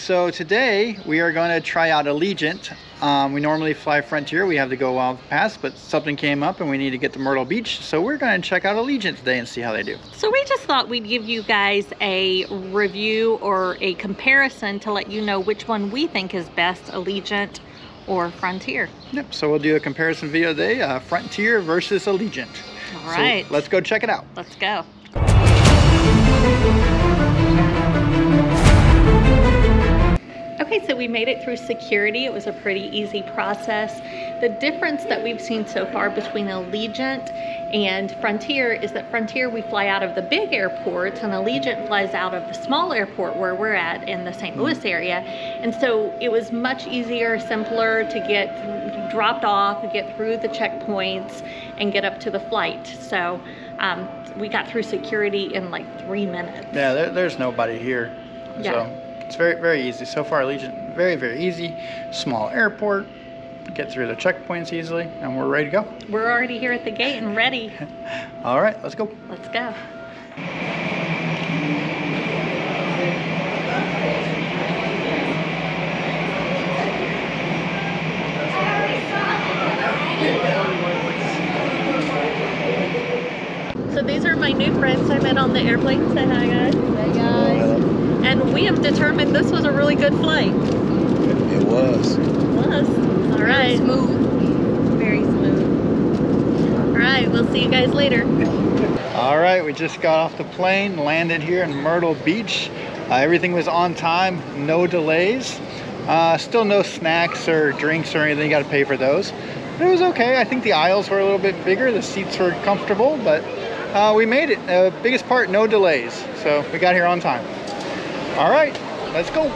so today we are going to try out Allegiant. Um, we normally fly Frontier, we have to go Wild Pass, but something came up and we need to get to Myrtle Beach, so we're going to check out Allegiant today and see how they do. So we just thought we'd give you guys a review or a comparison to let you know which one we think is best, Allegiant or Frontier. Yep, so we'll do a comparison video today, uh, Frontier versus Allegiant. All right. So let's go check it out. Let's go. Okay, so we made it through security. It was a pretty easy process. The difference that we've seen so far between Allegiant and Frontier is that Frontier, we fly out of the big airport and Allegiant flies out of the small airport where we're at in the St. Louis area. And so it was much easier, simpler to get dropped off, get through the checkpoints and get up to the flight. So um, we got through security in like three minutes. Yeah, there, there's nobody here. Yeah. So it's very, very easy. So far, Allegiant, very, very easy. Small airport, get through the checkpoints easily, and we're ready to go. We're already here at the gate and ready. All right, let's go. Let's go. So these are my new friends I met on the airplane. Say hi guys. Hey guys. And we have determined this was a really good flight. It was. It Was. All right. Smooth. Very smooth. All right, we'll see you guys later. All right, we just got off the plane, landed here in Myrtle Beach. Uh, everything was on time, no delays. Uh, still no snacks or drinks or anything, you gotta pay for those. But it was okay, I think the aisles were a little bit bigger, the seats were comfortable, but uh, we made it. Uh, biggest part, no delays. So we got here on time. All right, let's go.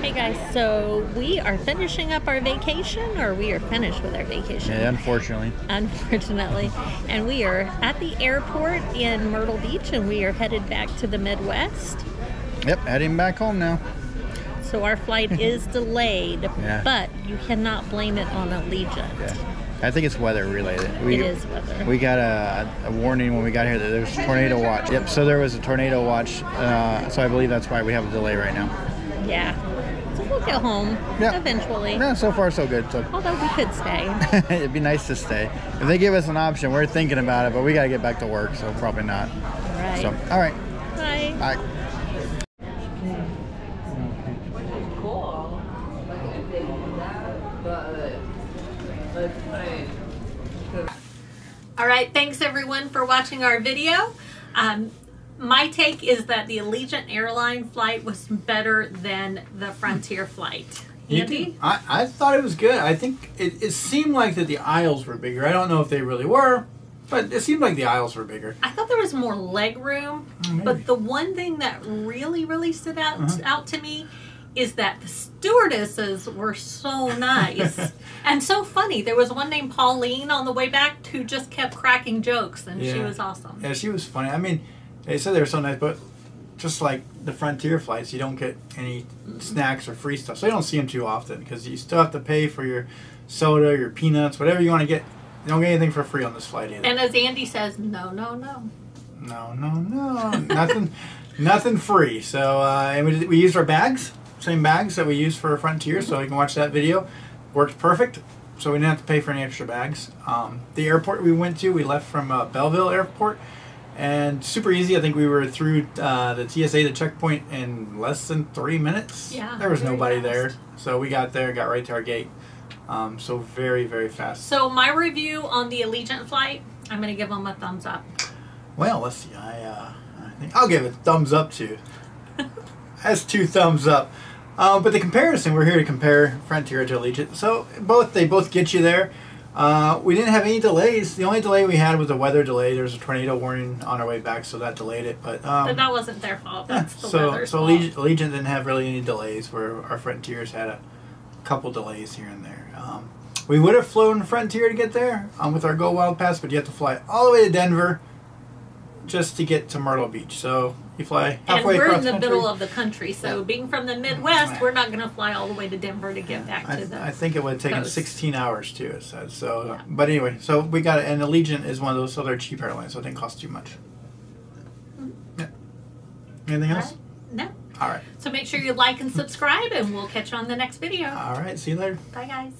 Hey guys, so we are finishing up our vacation, or we are finished with our vacation. Yeah, unfortunately. unfortunately. And we are at the airport in Myrtle Beach and we are headed back to the Midwest. Yep, heading back home now. So our flight is delayed, Yeah. but you cannot blame it on Allegiant. Yeah. I think it's weather related. We, It is weather. We got a, a warning when we got here that there's a tornado watch. Yep, so there was a tornado watch. Uh, so I believe that's why we have a delay right now. Yeah. So we'll get home Yeah. eventually. Yeah, so far so good. So Although we could stay. it'd be nice to stay. If they give us an option, we're thinking about it, but we got to get back to work, so probably not. All right. So, all right, Bye. bye. All right, thanks everyone for watching our video. Um, my take is that the Allegiant airline flight was better than the Frontier flight. You Andy? I, I thought it was good. I think it, it seemed like that the aisles were bigger. I don't know if they really were, but it seemed like the aisles were bigger. I thought there was more leg room, maybe. but the one thing that really, really stood out Uh-huh. out to me is that the stewardesses were so nice and so funny. There was one named Pauline on the way back who just kept cracking jokes, and she was awesome. Yeah, she was funny. I mean, they said they were so nice, but just like the Frontier flights, you don't get any snacks or free stuff. So you don't see them too often because you still have to pay for your soda, your peanuts, whatever you want to get. You don't get anything for free on this flight either. And as Andy says, no, no, no. No, no, no, nothing, nothing free. So uh, and we, we used our bags, same bags that we used for Frontier, so you can watch that video. Worked perfect. So we didn't have to pay for any extra bags. Um, the airport we went to, we left from uh, Belleville Airport, and super easy. I think we were through uh, the TSA, the checkpoint, in less than three minutes. Yeah, there was nobody fast. there, so we got there, got right to our gate. Um, so very, very fast. So my review on the Allegiant flight, I'm going to give them a thumbs up. Well, let's see. I, uh, I think I'll give it a thumbs up too. That's two thumbs up. Um, but the comparison, we're here to compare Frontier to Allegiant. So both they both get you there. Uh, we didn't have any delays. The only delay we had was a weather delay. There was a tornado warning on our way back, so that delayed it. But um, But that wasn't their fault. yeah, the so so. Allegiant, Allegiant didn't have really any delays. Where our Frontiers had a couple delays here and there. Um, we would have flown Frontier to get there um, with our Go Wild Pass, but you have to fly all the way to Denver just to get to Myrtle Beach. So you fly halfway And we're across in the country. middle of the country, so Yeah. being from the Midwest, we're not going to fly all the way to Denver to get back I, to the. I think it would have taken coast. 16 hours too. It says so. Yeah. But anyway, so we got it. And Allegiant is one of those other cheap airlines, so it didn't cost too much. Mm. Yeah. Anything else? No. All right. So make sure you like and subscribe, and we'll catch you on the next video. All right. See you later. Bye, guys.